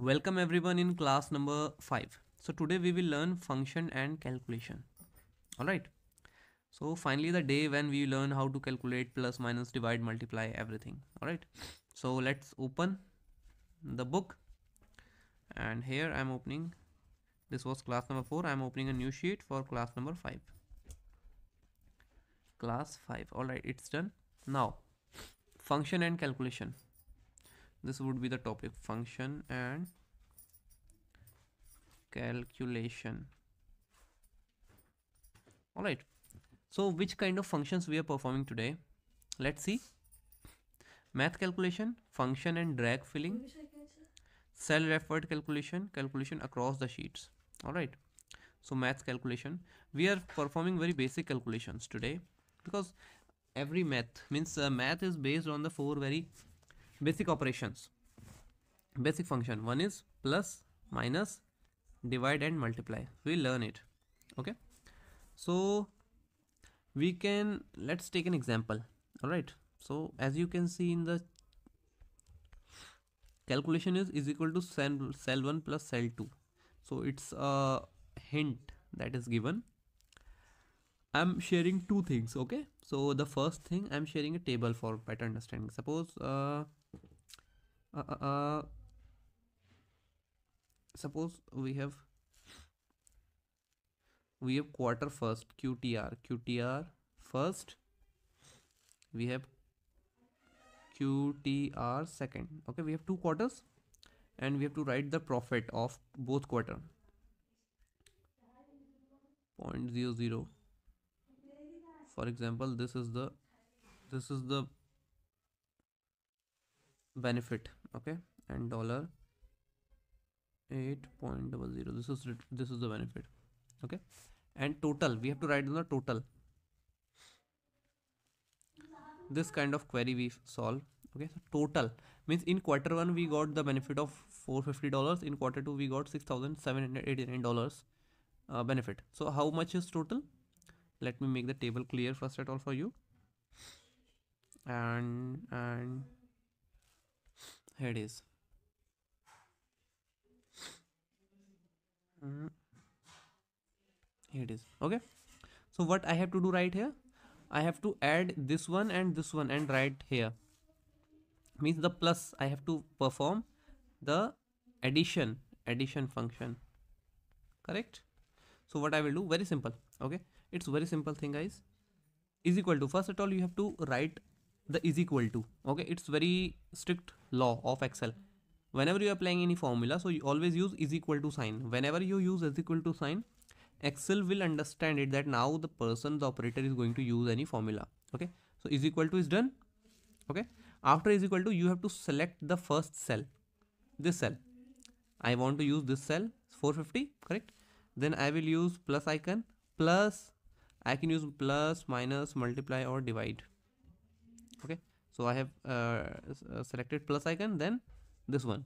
Welcome everyone in class number 5. So today we will learn function and calculation. Alright. So finally the day when we learn how to calculate plus minus divide multiply everything. Alright. So let's open the book and here I'm opening this was class number 4 I'm opening a new sheet for class number 5 class 5 alright it's done now function and calculation this would be the topic function and calculation. All right. So which kind of functions we are performing today? Let's see. Math calculation function and drag filling. Cell referred calculation calculation across the sheets. All right. So math calculation. We are performing very basic calculations today because every math means uh, math is based on the four very basic operations. Basic function. One is plus minus divide and multiply. We'll learn it. Okay? So we can let's take an example. All right so as you can see in the calculation is is equal to cell, cell 1 plus cell 2 so it's a hint that is given. I'm sharing two things okay? So the first thing i'm sharing a table for better understanding. Suppose uh, uh, uh, uh, suppose we have we have quarter first qtr qtr first. We have qtr second. Okay we have two quarters and we have to write the profit of both quarter. 0.00 for example this is the this is the benefit okay? And dollar 8.00 this is this is the benefit okay? And total we have to write in the total. This kind of query we solve okay? So total means in quarter one we got the benefit of 450 dollars. In quarter two we got 6789 dollars uh, benefit. So how much is total? Let me make the table clear first at all for you. And and here it is. Mm. here it is. Okay. So what i have to do right here? I have to add this one and this one and write here. Means the plus i have to perform the addition addition function. Correct? So what i will do? Very simple. Okay. It's very simple thing guys. Is equal to first at all you have to write the is equal to okay? It's very strict law of excel. Whenever you are applying any formula so you always use is equal to sign. Whenever you use is equal to sign excel will understand it that now the person the operator is going to use any formula okay? So is equal to is done okay? After is equal to you have to select the first cell this cell. I want to use this cell 450 correct? Then i will use plus icon plus i can use plus minus multiply or divide so i have uh, uh, selected plus icon then this one.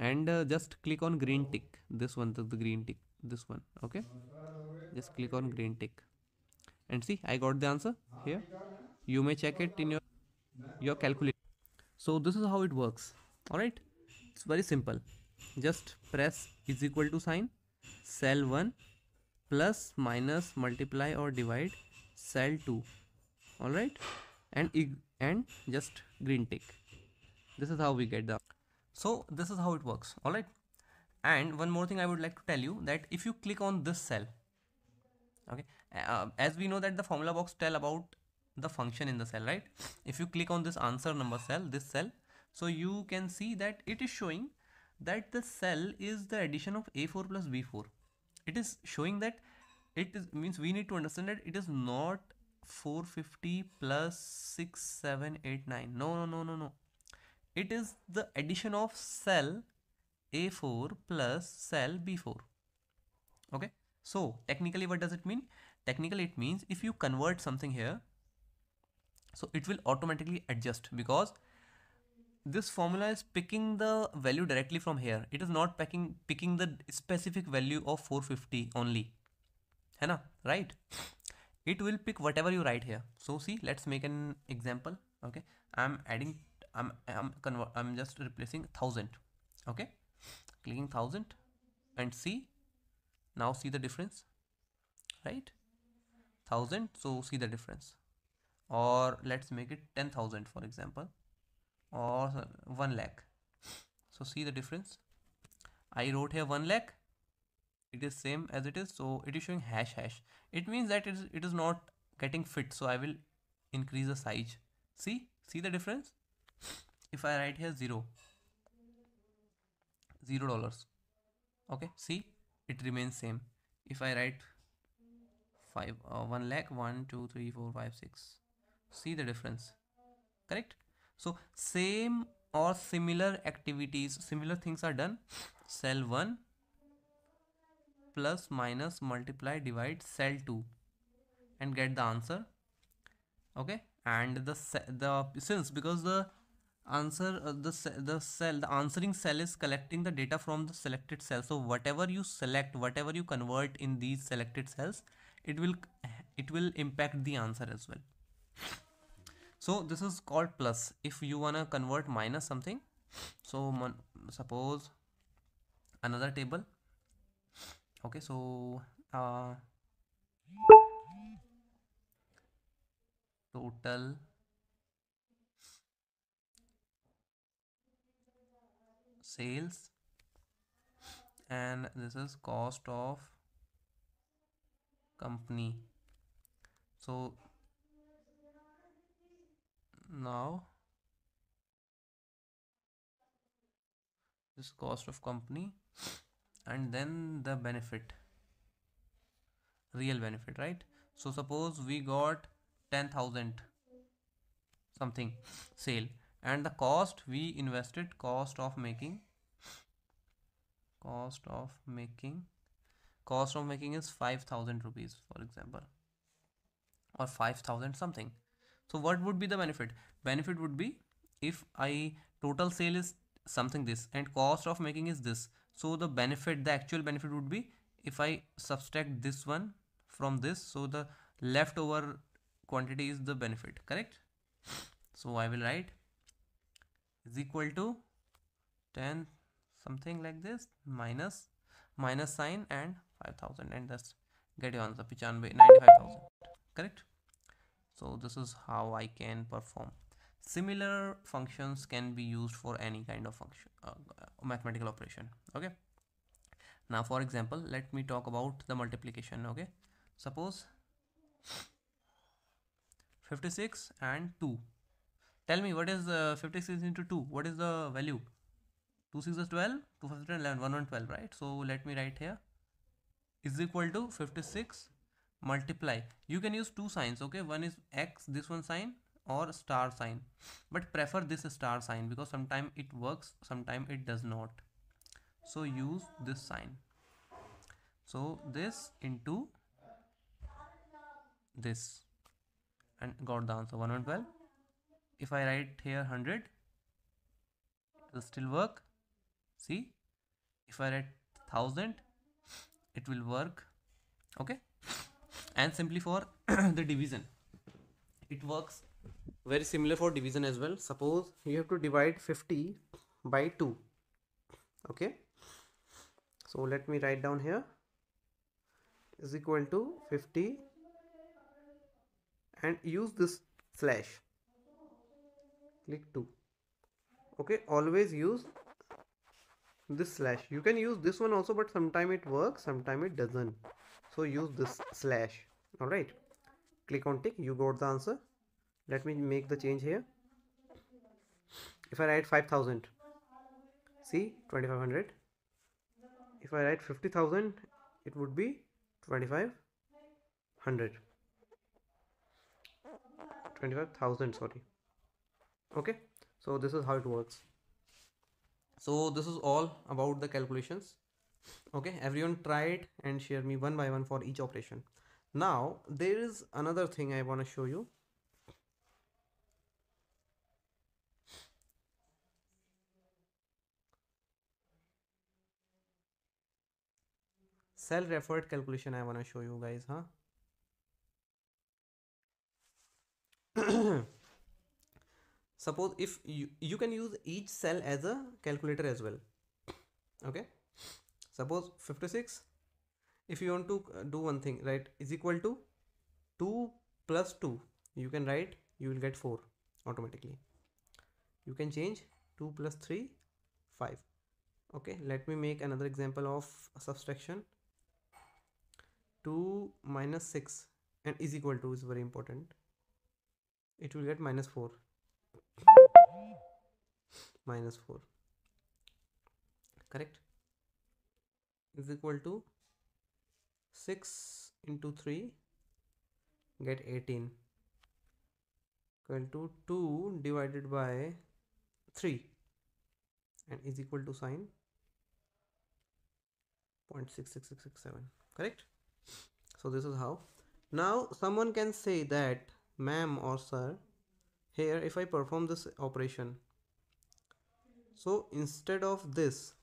And uh, just click on green tick. This one the, the green tick. This one okay? Just click on green tick. And see i got the answer here. You may check it in your your calculator. So this is how it works. All right it's very simple. Just press is equal to sign. Cell 1 plus minus multiply or divide cell 2 all right and and just green tick. This is how we get the so this is how it works. All right and one more thing i would like to tell you that if you click on this cell okay uh, as we know that the formula box tell about the function in the cell right? If you click on this answer number cell this cell so you can see that it is showing that the cell is the addition of a4 plus b4 it is showing that it is means we need to understand that it is not 450 plus 6789 no no no no no. It is the addition of cell a4 plus cell b4 okay? So technically what does it mean? Technically it means if you convert something here so it will automatically adjust because this formula is picking the value directly from here. It is not picking picking the specific value of 450 only. है right it will pick whatever you write here. So see let's make an example okay? I'm adding i'm i'm convert i'm just replacing thousand okay? Clicking 1000 and see now see the difference right? 1000 so see the difference. Or let's make it 10000 for example or 1 lakh. So see the difference. I wrote here 1 lakh it is same as it is so it is showing hash hash. It means that it is, it is not getting fit so i will increase the size. See see the difference? If i write here 0 0 dollars okay? See it remains same. If i write 5 uh, 1 lakh 1 2 3 4 5 6 see the difference correct? So same or similar activities similar things are done. Cell 1 plus minus multiply divide cell 2 and get the answer. Okay? And the the since because the answer uh, the the cell the answering cell is collecting the data from the selected cell so whatever you select whatever you convert in these selected cells it will it will impact the answer as well. So this is called plus. If you want to convert minus something so suppose another table okay so uh, total sales and this is cost of company. So now this cost of company and then the benefit real benefit right? So suppose we got 10000 something sale and the cost we invested cost of making cost of making cost of making is 5000 rupees for example or 5000 something. So what would be the benefit? Benefit would be if i total sale is something this and cost of making is this so the benefit the actual benefit would be if i subtract this one from this so the leftover quantity is the benefit correct? So i will write is equal to 10 something like this minus minus sign and 5000 and that's get your answer 95000 correct? So this is how I can perform similar functions can be used for any kind of function uh, mathematical operation okay? Now for example let me talk about the multiplication okay? Suppose 56 and 2 tell me what is uh, 56 into 2 what is the value? 2 6 is 12 2 5 is 11 1 1 12 right? So let me write here. Is equal to 56 multiply. You can use two signs okay? One is x this one sign or star sign but prefer this star sign because sometimes it works sometimes it does not. So use this sign. So this into this and got the answer. 112 if I write here 100 it will still work. See if I write 1000 it will work. Okay? And simply for the division. It works very similar for division as well. Suppose you have to divide 50 by 2 okay? So let me write down here. Is equal to 50 and use this slash. Click 2 okay? Always use this slash. You can use this one also but sometime it works sometime it doesn't. So use this slash all right click on tick you got the answer let me make the change here. If i write 5000 see 2500 if i write 50000 it would be 2500 25000 sorry. Okay so this is how it works. So this is all about the calculations. Okay everyone try it and share me one by one for each operation. Now there is another thing I want to show you cell referred calculation I want to show you guys huh? Suppose if you, you can use each cell as a calculator as well okay? Suppose 56 if you want to uh, do one thing right is equal to 2 plus 2 you can write you will get 4 automatically. You can change 2 plus 3 5 okay? Let me make another example of subtraction 2 minus 6 and is equal to is very important. It will get minus 4 minus 4 correct? Is equal to 6 into 3 get 18 equal to 2 divided by 3 and is equal to sign 0.66667 correct so this is how. Now someone can say that ma'am or sir here if I perform this operation so instead of this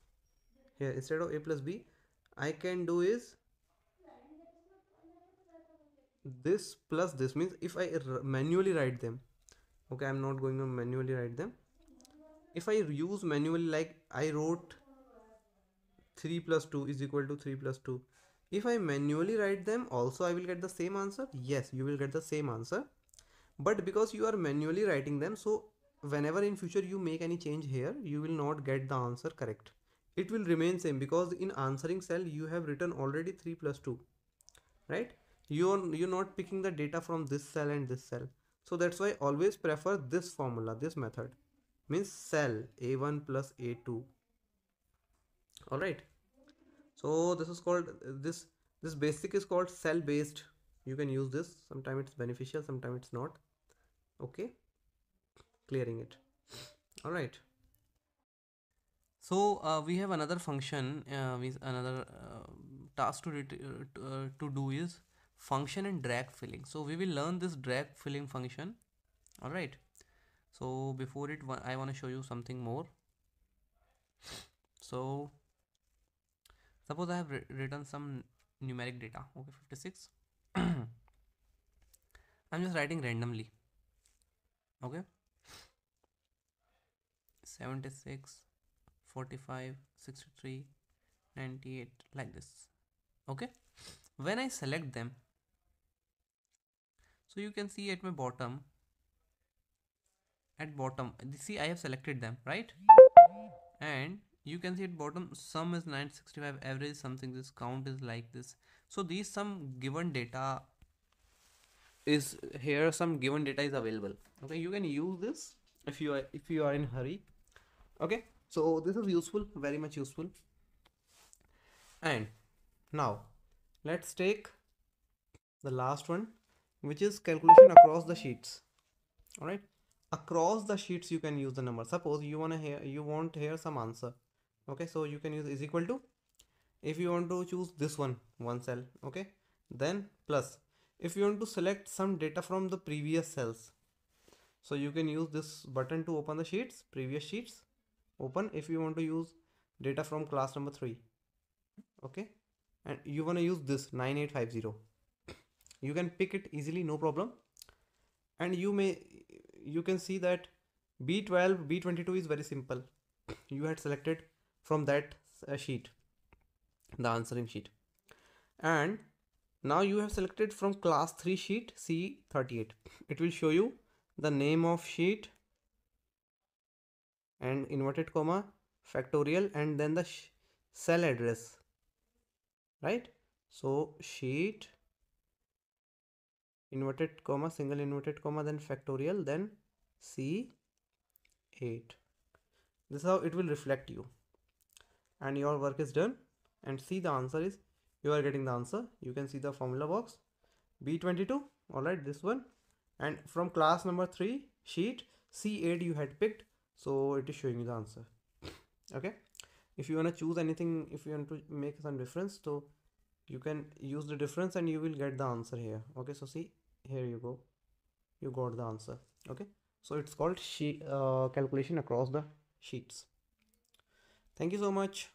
here instead of a plus b I can do is this plus this means if I manually write them. Okay I'm not going to manually write them. If I use manually like I wrote 3 plus 2 is equal to 3 plus 2 if I manually write them also I will get the same answer? Yes you will get the same answer. But because you are manually writing them so whenever in future you make any change here you will not get the answer correct. It will remain same because in answering cell you have written already 3 plus 2 right? You are you're not picking the data from this cell and this cell. So that's why always prefer this formula this method. Means cell a1 plus a2 all right so this is called this this basic is called cell based you can use this. Sometimes it's beneficial sometimes it's not. Okay? Clearing it. All right so uh, we have another function uh, with another uh, task to, uh, to do is function and drag filling. So we will learn this drag filling function. All right so before it I want to show you something more. So suppose I have written some numeric data okay 56 I'm just writing randomly okay? 76 45 63 98 like this okay? When I select them so you can see at my bottom at bottom see I have selected them right? And you can see at bottom sum is 965 average something this count is like this. So these some given data is here some given data is available. Okay you can use this if you are if you are in hurry. Okay so this is useful very much useful. And now let's take the last one which is calculation across the sheets. All right across the sheets you can use the number. Suppose you want to hear you want here some answer okay so you can use is equal to if you want to choose this one one cell okay then plus. If you want to select some data from the previous cells so you can use this button to open the sheets previous sheets. Open if you want to use data from class number 3 okay and you want to use this 9850 you can pick it easily no problem. And you may you can see that b12 b22 is very simple. You had selected from that uh, sheet the answering sheet. And now you have selected from class 3 sheet C38. It will show you the name of sheet and inverted comma factorial and then the cell address. Right? So sheet inverted comma single inverted comma then factorial then c8 this is how it will reflect you and your work is done. And see the answer is you are getting the answer. You can see the formula box. B22 all right this one. And from class number 3 sheet c8 you had picked. So it is showing you the answer. Okay? If you want to choose anything if you want to make some difference so you can use the difference and you will get the answer here. Okay? So see here you go. You got the answer. Okay? So it's called sheet uh, calculation across the sheets thank you so much